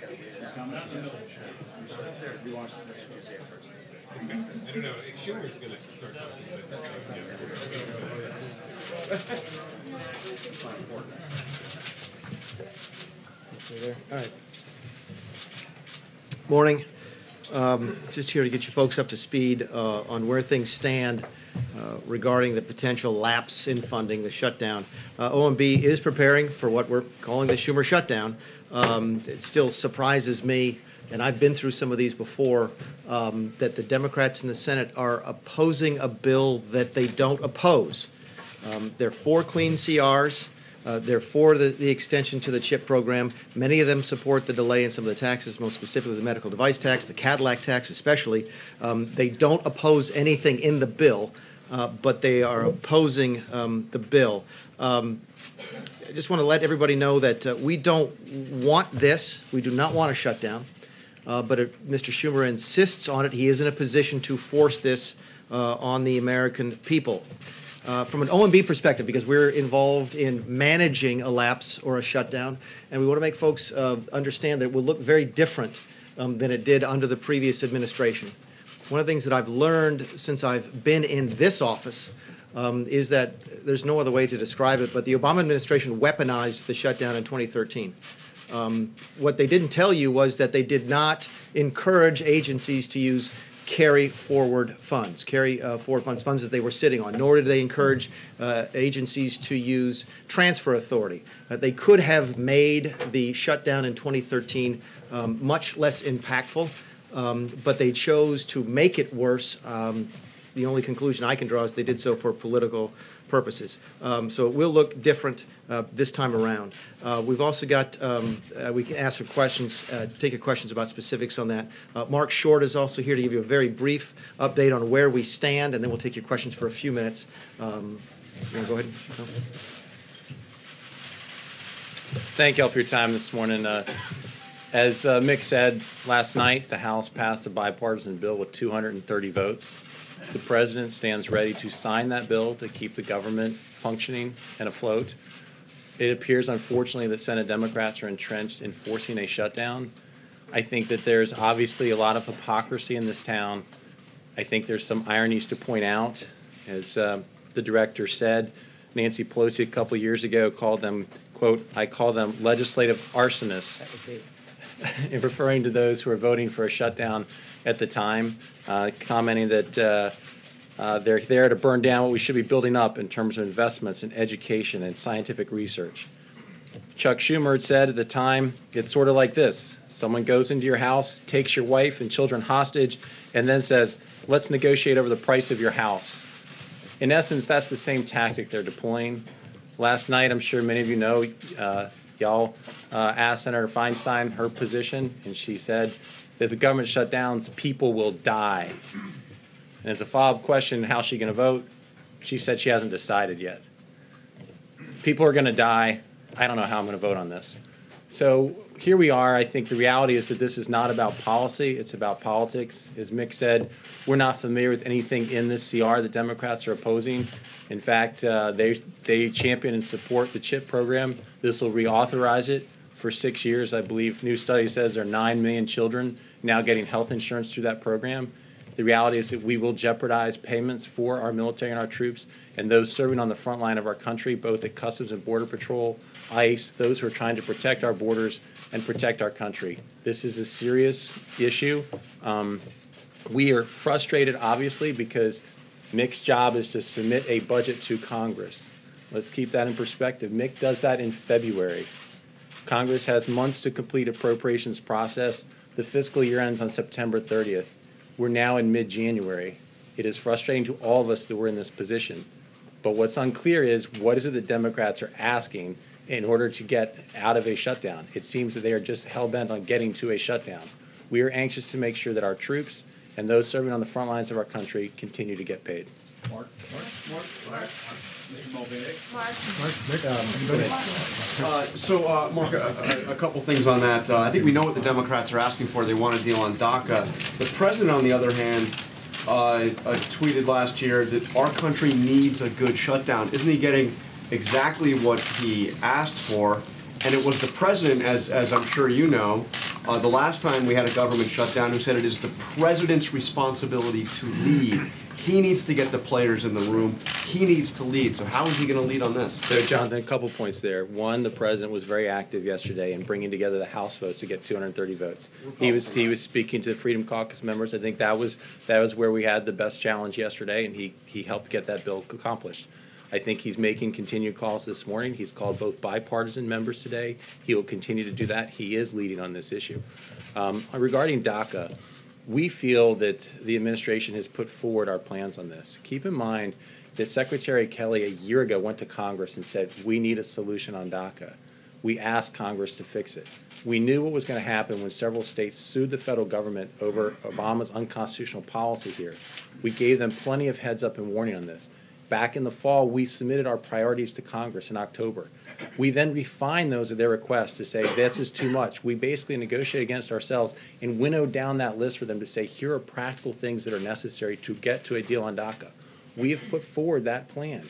To. I don't know, Schumer's gonna start talking, right. Morning. Um, Just here to get you folks up to speed uh, on where things stand uh, regarding the potential lapse in funding, the shutdown. Uh, OMB is preparing for what we're calling the Schumer shutdown. Um, It still surprises me, and I've been through some of these before, um, that the Democrats in the Senate are opposing a bill that they don't oppose. Um, They're for clean CRs. Uh, They're for the, the extension to the CHIP program. Many of them support the delay in some of the taxes, most specifically the medical device tax, the Cadillac tax especially. Um, They don't oppose anything in the bill, uh, but they are opposing um, the bill. Um, I just want to let everybody know that uh, we don't want this. We do not want a shutdown. Uh, But if Mr. Schumer insists on it, he is in a position to force this uh, on the American people. Uh, From an OMB perspective, because we're involved in managing a lapse or a shutdown, and we want to make folks uh, understand that it will look very different um, than it did under the previous administration. One of the things that I've learned since I've been in this office um, is that there's no other way to describe it, but the Obama administration weaponized the shutdown in 2013. Um, What they didn't tell you was that they did not encourage agencies to use carry forward funds, carry uh, forward funds, funds that they were sitting on, nor did they encourage uh, agencies to use transfer authority. Uh, They could have made the shutdown in 2013 um, much less impactful, um, but they chose to make it worse. The only conclusion I can draw is they did so for political purposes. Um, So it will look different uh, this time around. Uh, We've also got, um, uh, we can ask for questions, uh, take your questions about specifics on that. Uh, Marc Short is also here to give you a very brief update on where we stand, and then we'll take your questions for a few minutes. Um, go ahead? Thank you all for your time this morning. As uh, Mick said, last night, the House passed a bipartisan bill with 230 votes. The president stands ready to sign that bill to keep the government functioning and afloat. It appears unfortunately that Senate Democrats are entrenched in forcing a shutdown. I think that there's obviously a lot of hypocrisy in this town. I think there's some ironies to point out. As uh, the director said, Nancy Pelosi a couple years ago called them, quote, I call them legislative arsonists in referring to those who were voting for a shutdown at the time, uh, commenting that uh, uh, they're there to burn down what we should be building up in terms of investments in education and scientific research. Chuck Schumer had said at the time, it's sort of like this. Someone goes into your house, takes your wife and children hostage, and then says, let's negotiate over the price of your house. In essence, that's the same tactic they're deploying. Last night, I'm sure many of you know, uh, y'all uh, asked Senator Feinstein her position, and she said that if the government shutdowns, people will die. And as a follow-up question, how's she going to vote? She said she hasn't decided yet. People are going to die. I don't know how I'm going to vote on this. So here we are. I think the reality is that this is not about policy, it's about politics. As Mick said, we're not familiar with anything in this CR that Democrats are opposing. In fact, uh, they, they champion and support the CHIP program. This will reauthorize it for six years. I believe new study says there are 9 million children now getting health insurance through that program. The reality is that we will jeopardize payments for our military and our troops and those serving on the front line of our country, both at Customs and Border Patrol, ICE, those who are trying to protect our borders and protect our country. This is a serious issue. Um, we are frustrated, obviously, because Mick's job is to submit a budget to Congress. Let's keep that in perspective. Mick does that in February. Congress has months to complete appropriations process. The fiscal year ends on September 30th. We're now in mid-January. It is frustrating to all of us that we're in this position. But what's unclear is what is it that Democrats are asking in order to get out of a shutdown? It seems that they are just hell-bent on getting to a shutdown. We are anxious to make sure that our troops and those serving on the front lines of our country continue to get paid. Marc, Marc, Marc, Marc, Mr. Mulvaney. Uh, So, uh, Marc, a- a a couple things on that. Uh, I think we know what the Democrats are asking for. They want a deal on DACA. The president, on the other hand, uh, uh, tweeted last year that our country needs a good shutdown. Isn't he getting exactly what he asked for? And it was the president, as, as I'm sure you know, Uh, the last time we had a government shutdown, who said it is the president's responsibility to lead. He needs to get the players in the room. He needs to lead. So how is he going to lead on this? So, Jonathan, a couple points there. One, the president was very active yesterday in bringing together the House votes to get 230 votes. He was he was speaking to the Freedom Caucus members. I think that was that was where we had the best challenge yesterday, and he he helped get that bill accomplished. I think he's making continued calls this morning. He's called both bipartisan members today. He will continue to do that. He is leading on this issue. Um, regarding DACA, we feel that the administration has put forward our plans on this. Keep in mind that Secretary Kelly a year ago went to Congress and said, we need a solution on DACA. We asked Congress to fix it. We knew what was going to happen when several states sued the federal government over Obama's unconstitutional policy here. We gave them plenty of heads up and warning on this. Back in the fall, we submitted our priorities to Congress in October. We then refined those at their request to say, this is too much. We basically negotiated against ourselves and winnowed down that list for them to say, here are practical things that are necessary to get to a deal on DACA. We have put forward that plan.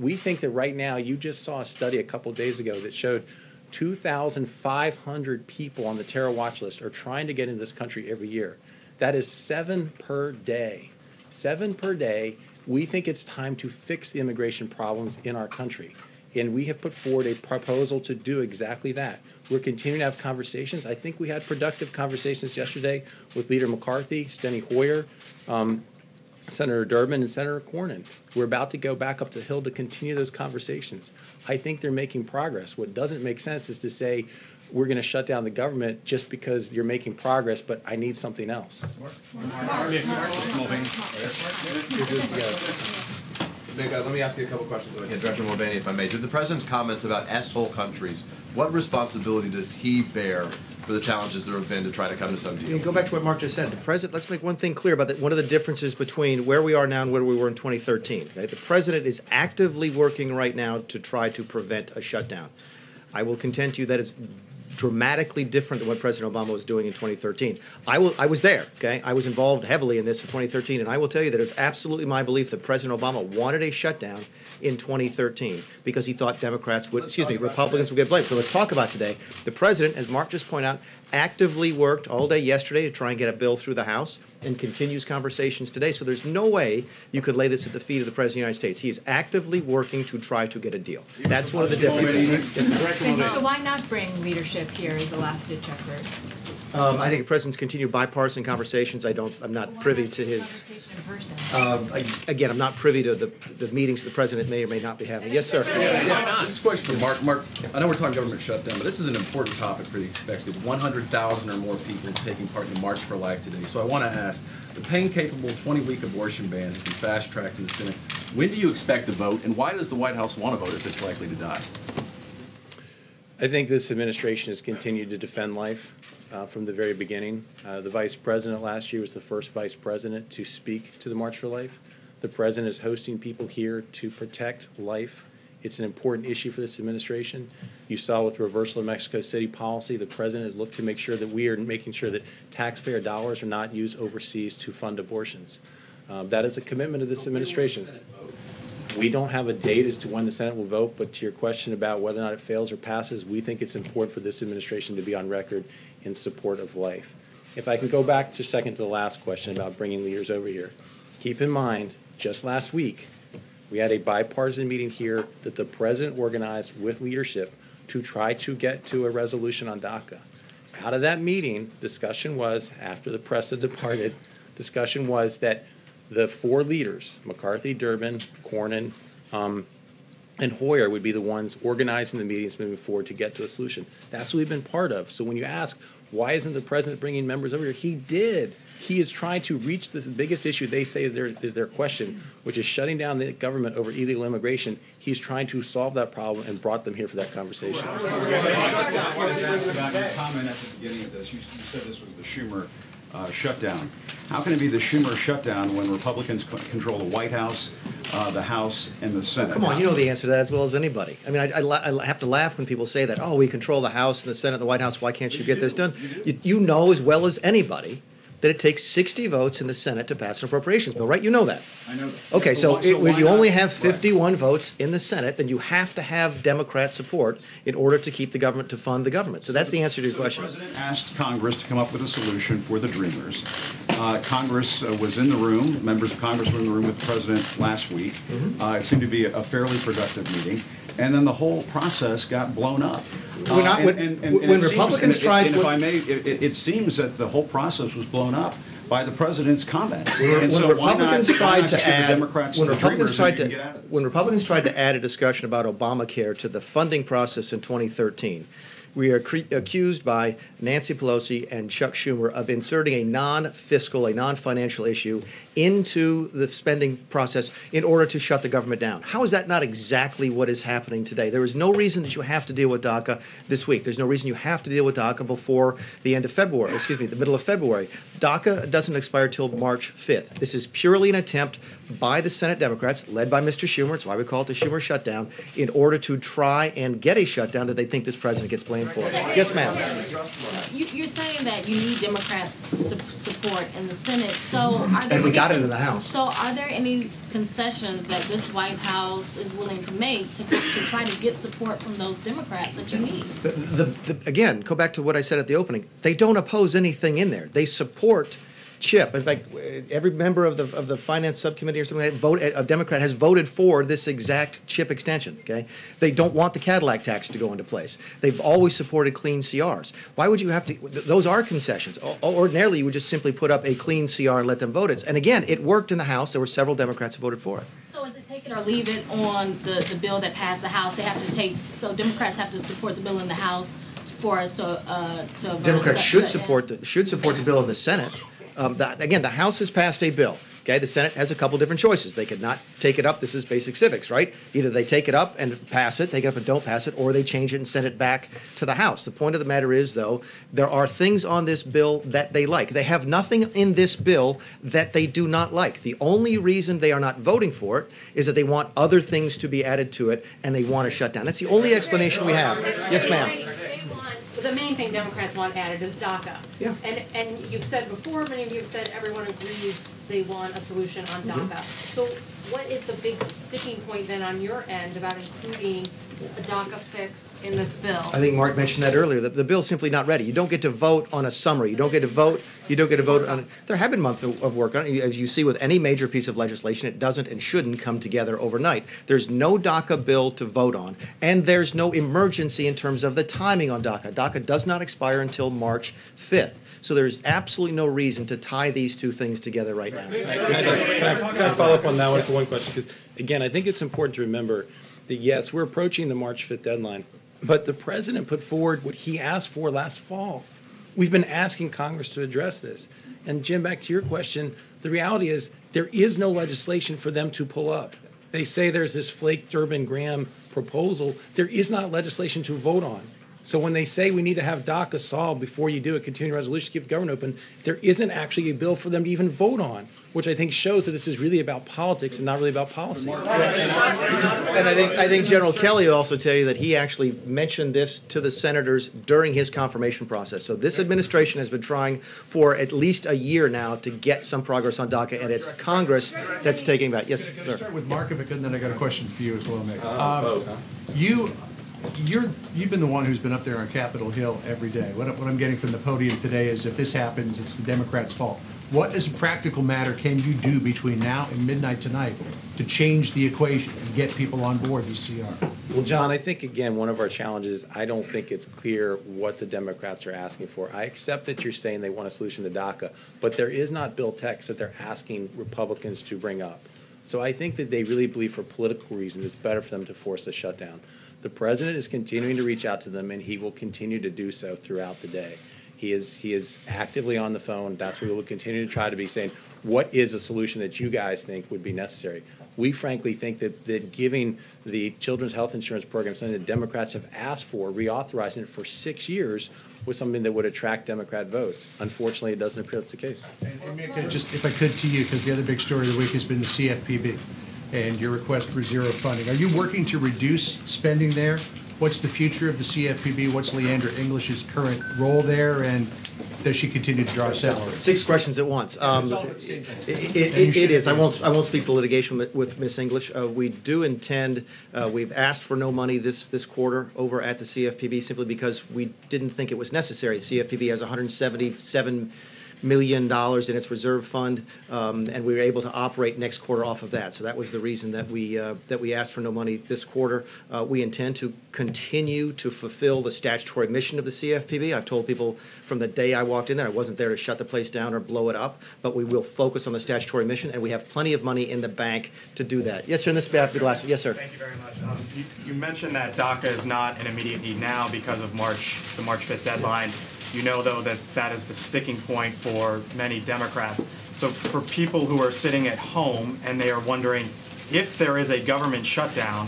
We think that right now, you just saw a study a couple days ago that showed 2,500 people on the terror watch list are trying to get into this country every year. That is seven per day. Seven per day. We think it's time to fix the immigration problems in our country. And we have put forward a proposal to do exactly that. We're continuing to have conversations. I think we had productive conversations yesterday with Leader McCarthy, Steny Hoyer, um, Senator Durbin and Senator Cornyn. We're about to go back up the Hill to continue those conversations. I think they're making progress. What doesn't make sense is to say we're going to shut down the government just because you're making progress, but I need something else. Mr. Uh, let me ask you a couple questions over here. Director Mulvaney, if I may. To the president's comments about S-hole countries, what responsibility does he bear for the challenges there have been to try to come to some You deal? know, go back to what Marc just said. The president, let's make one thing clear about that. One of the differences between where we are now and where we were in 2013. Okay? The president is actively working right now to try to prevent a shutdown. I will contend to you that is dramatically different than what President Obama was doing in 2013. I will. I was there. Okay, I was involved heavily in this in 2013, and I will tell you that it's absolutely my belief that President Obama wanted a shutdown in 2013 because he thought Democrats would, excuse me, Republicans would get blamed. So let's talk about today. The president, as Marc just pointed out, actively worked all day yesterday to try and get a bill through the House and continues conversations today. So there's no way you could lay this at the feet of the President of the United States. He is actively working to try to get a deal. That's one of the differences. Yes, sir. Director Mulvaney. So why not bring leadership here as a last ditch effort? Um, I think the president's continued bipartisan conversations. I don't, I'm not privy to his, Conversation in person. um, I- again, I'm not privy to the, the meetings the president may or may not be having. Yes, sir. This is a question for Marc. Marc, I know we're talking government shutdown, but this is an important topic for the expected 100,000 or more people taking part in the March for Life today. So I want to ask, the pain-capable 20-week abortion ban has been fast-tracked in the Senate. When do you expect to vote, and why does the White House want to vote if it's likely to die? I think this administration has continued to defend life uh, from the very beginning. Uh, The vice president last year was the first vice president to speak to the March for Life. The president is hosting people here to protect life. It's an important issue for this administration. You saw with reversal of Mexico City policy, the president has looked to make sure that we are making sure that taxpayer dollars are not used overseas to fund abortions. Um, That is a commitment of this administration. We don't have a date as to when the Senate will vote, but to your question about whether or not it fails or passes, we think it's important for this administration to be on record in support of life. If I can go back to second to the last question about bringing leaders over here, keep in mind, just last week, we had a bipartisan meeting here that the president organized with leadership to try to get to a resolution on DACA. Out of that meeting, discussion was, after the press had departed, discussion was that the four leaders, McCarthy, Durbin, Cornyn, um, and Hoyer would be the ones organizing the meetings moving forward to get to a solution. That's what we've been part of. So when you ask, why isn't the president bringing members over here? He did. He is trying to reach the biggest issue they say is their, is their question, which is shutting down the government over illegal immigration. He's trying to solve that problem and brought them here for that conversation. I wanted to ask about your comment at the beginning of this. You you said this was the Schumer uh, shutdown. How can it be the Schumer shutdown when Republicans c- control the White House, uh, the House, and the Senate? Come on, you know the answer to that as well as anybody. I mean, I, I, la- I have to laugh when people say that, oh, we control the House and the Senate and the White House, why can't you get this done? You, you know as well as anybody that it takes 60 votes in the Senate to pass an appropriations bill, right? You know that. I know that. Okay, so it- when you only have Right. 51 votes in the Senate, then you have to have Democrat support in order to keep the government, to fund the government. So that's the answer to your So the president asked Congress to come up with a solution for the Dreamers. Uh, Congress uh, was in the room, members of Congress were in the room with the president last week. Mm-hmm. Uh, It seemed to be a fairly productive meeting, and then the whole process got blown up. Not- Uh, when- and- and- and when seems- Republicans and tried- And if I may, it- it it seems that the whole process was blown up by the president's comments. When And so why not- Republicans tried to add, Democrats when Republicans tried to, can get out of it? when Republicans tried to add a discussion about Obamacare to the funding process in 2013, we are accused by Nancy Pelosi and Chuck Schumer of inserting a non-fiscal, a non-financial issue into the spending process in order to shut the government down. How is that not exactly what is happening today? There is no reason that you have to deal with DACA this week. There's no reason you have to deal with DACA before the end of February, excuse me, the middle of February. DACA doesn't expire till March 5th. This is purely an attempt by the Senate Democrats, led by Mr. Schumer, it's why we call it the Schumer shutdown, in order to try and get a shutdown that they think this president gets blamed for. Yes, ma'am. You, you're saying that you need Democrats' support in the Senate, so are there? And we got it any in the House. So are there any concessions that this White House is willing to make to, to try to get support from those Democrats that you need? The, the, the, again, go back to what I said at the opening. They don't oppose anything in there. They support CHIP. In fact, every member of the of the finance subcommittee or something like that vote a Democrat has voted for this exact CHIP extension. Okay, they don't want the Cadillac tax to go into place. They've always supported clean CRs. Why would you have to? Those are concessions. O- Ordinarily, you would just simply put up a clean CR and let them vote it. And again, it worked in the House. There were several Democrats who voted for it. So is it take it or leave it on the, the bill that passed the House? They have to take, so Democrats have to support the bill in the House for us to, uh, to. Democrats should support, the should support the bill in the Senate. Um, the- Again, the House has passed a bill, okay? The Senate has a couple different choices. They could not take it up, this is basic civics, right? Either they take it up and pass it, take it up and don't pass it, or they change it and send it back to the House. The point of the matter is, though, there are things on this bill that they like. They have nothing in this bill that they do not like. The only reason they are not voting for it is that they want other things to be added to it, and they want to shut down. That's the only explanation we have. Yes, ma'am? The main thing Democrats want added is DACA. Yeah. And, and you've said before, many of you have said everyone agrees they want a solution on Mm-hmm. DACA. So what is the big sticking point then on your end about including a DACA fix in this bill? I think Marc mentioned that earlier, that the bill's simply not ready. You don't get to vote on a summary, you don't get to vote, you don't get to vote on, it. there have been months of of work on it. As you see with any major piece of legislation, it doesn't and shouldn't come together overnight. There's no DACA bill to vote on, and there's no emergency in terms of the timing on DACA. DACA does not expire until March 5th. So there's absolutely no reason to tie these two things together right now. Can I, can I follow up on that one for one question? Because again, I think it's important to remember that yes, we're approaching the March 5th deadline, but the president put forward what he asked for last fall. We've been asking Congress to address this. And Jim, back to your question, the reality is there is no legislation for them to pull up. They say there's this Flake Durbin Graham proposal. There is not legislation to vote on. So when they say we need to have DACA solved before you do a continuing resolution to keep the government open, there isn't actually a bill for them to even vote on, which I think shows that this is really about politics and not really about policy. And I think, I think General Kelly will also tell you that he actually mentioned this to the senators during his confirmation process. So this administration has been trying for at least a year now to get some progress on DACA, and it's Congress that's taking that. Yes, Can I sir. start with Marc if I could, and then I got a question for you as well, Mick. Um, You, you're, you've been the one who's been up there on Capitol Hill every day. What, what I'm getting from the podium today is if this happens, it's the Democrats' fault. What, as a practical matter, can you do between now and midnight tonight to change the equation and get people on board the CR? Well, John, I think again, one of our challenges, I don't think it's clear what the Democrats are asking for. I accept that you're saying they want a solution to DACA, but there is not bill text that they're asking Republicans to bring up. So I think that they really believe for political reasons, it's better for them to force the shutdown. The president is continuing to reach out to them, and he will continue to do so throughout the day. He is, he is actively on the phone. That's what we will continue to try to be saying, what is a solution that you guys think would be necessary? We frankly think that, that giving the Children's Health Insurance Program, something that Democrats have asked for, reauthorizing it for six years, was something that would attract Democrat votes. Unfortunately, it doesn't appear that's the case. And and just if I could to you, because the other big story of the week has been the CFPB and your request for zero funding. Are you working to reduce spending there? What's the future of the CFPB? What's Leandra English's current role there? And does she continue to draw a salary? Six questions at once. Um, all at the same time. It, it- it is, I won't, I won't speak to litigation with- Miss English. Uh, We do intend, uh, we've asked for no money this, this quarter over at the CFPB simply because we didn't think it was necessary. The CFPB has $177 million dollars in its reserve fund, um, and we were able to operate next quarter off of that. So that was the reason that we, uh, that we asked for no money this quarter. Uh, We intend to continue to fulfill the statutory mission of the CFPB. I've told people from the day I walked in there, I wasn't there to shut the place down or blow it up, but we will focus on the statutory mission, and we have plenty of money in the bank to do that. Yes, sir, and this will be the last, yes, sir. Thank you very much. Um, You you mentioned that DACA is not an immediate need now because of March, the March 5th deadline. You know, though, that that is the sticking point for many Democrats. So for people who are sitting at home and they are wondering, if there is a government shutdown,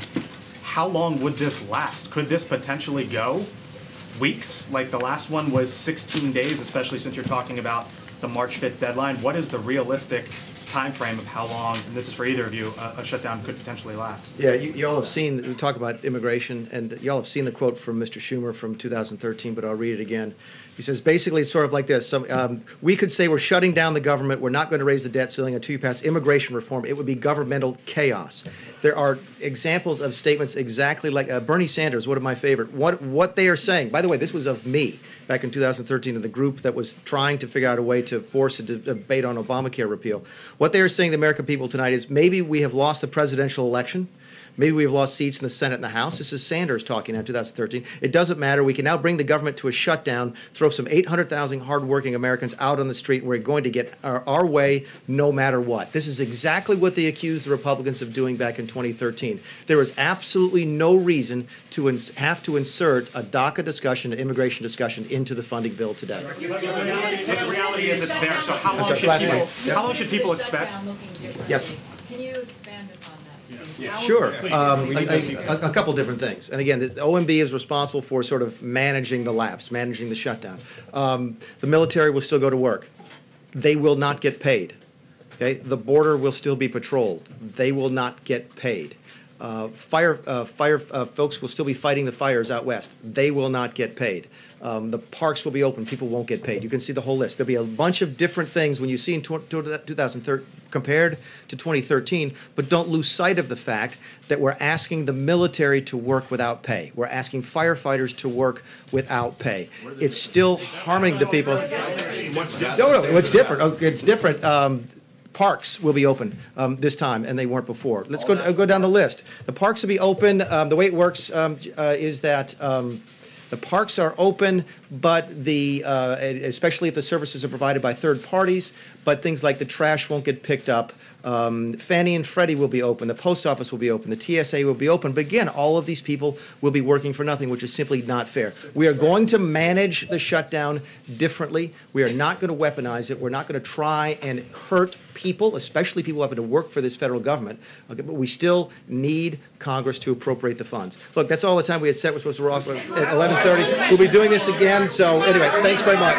how long would this last? Could this potentially go weeks? Like the last one was 16 days, especially since you're talking about the March 5th deadline. What is the realistic timeframe of how long, and this is for either of you, a a shutdown could potentially last? Yeah, you, you all have seen, we talk about immigration, and you all have seen the quote from Mr. Schumer from 2013, but I'll read it again. He says, basically, it's sort of like this. Some, um, we could say we're shutting down the government, we're not going to raise the debt ceiling until you pass immigration reform. It would be governmental chaos. There are examples of statements exactly like uh, Bernie Sanders, one of my favorite. What, what they are saying, by the way, this was of me back in 2013 in the group that was trying to figure out a way to force a de- debate on Obamacare repeal. What they are saying to the American people tonight is maybe we have lost the presidential election. Maybe we've lost seats in the Senate and the House. This is Sanders talking now, 2013. It doesn't matter. We can now bring the government to a shutdown, throw some 800,000 hardworking Americans out on the street. and We're going to get our, our way no matter what. This is exactly what they accused the Republicans of doing back in 2013. There is absolutely no reason to ins- have to insert a DACA discussion, an immigration discussion into the funding bill today. But the reality, but the reality is it's there, so how long sorry, should people, how long should people expect? Yes. Can you expand upon How- Sure. Um, a, a- a couple different things. And again, the OMB is responsible for sort of managing the lapse, managing the shutdown. Um, the military will still go to work. They will not get paid. Okay? The border will still be patrolled. They will not get paid. Uh, fire, uh, fire uh, folks will still be fighting the fires out west. They will not get paid. Um, the parks will be open. People won't get paid. You can see the whole list. There'll be a bunch of different things when you see in tw- tw- 2013 compared to 2013, but don't lose sight of the fact that we're asking the military to work without pay. We're asking firefighters to work without pay. It's still harming the people. No, no, it's different. Oh, It's different. Um, Parks will be open um, this time, and they weren't before. Let's go, uh, go down the list. The parks will be open. Um, The way it works um, uh, is that um, the parks are open, but the, uh, especially if the services are provided by third parties, but things like the trash won't get picked up. Um, Fannie and Freddie will be open, the post office will be open, the TSA will be open, but again, all of these people will be working for nothing, which is simply not fair. We are going to manage the shutdown differently. We are not going to weaponize it. We're not going to try and hurt people, especially people who having to work for this federal government. Okay, but we still need Congress to appropriate the funds. Look, that's all the time we had set. We're supposed to roll off at 11:30. We'll be doing this again. So anyway, thanks very much.